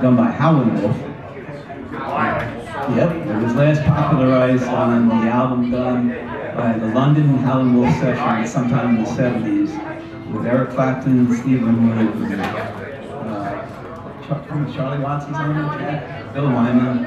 done by Howlin' Wolf. Yep, it was last popularized on the album done by the London Howlin' Wolf session sometime in the 70s with Eric Clapton, Steve Winwood, and, uh, Charlie Watson's Bill Wyman.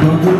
Don't do it.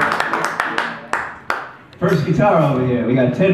First guitar over here, we got Ted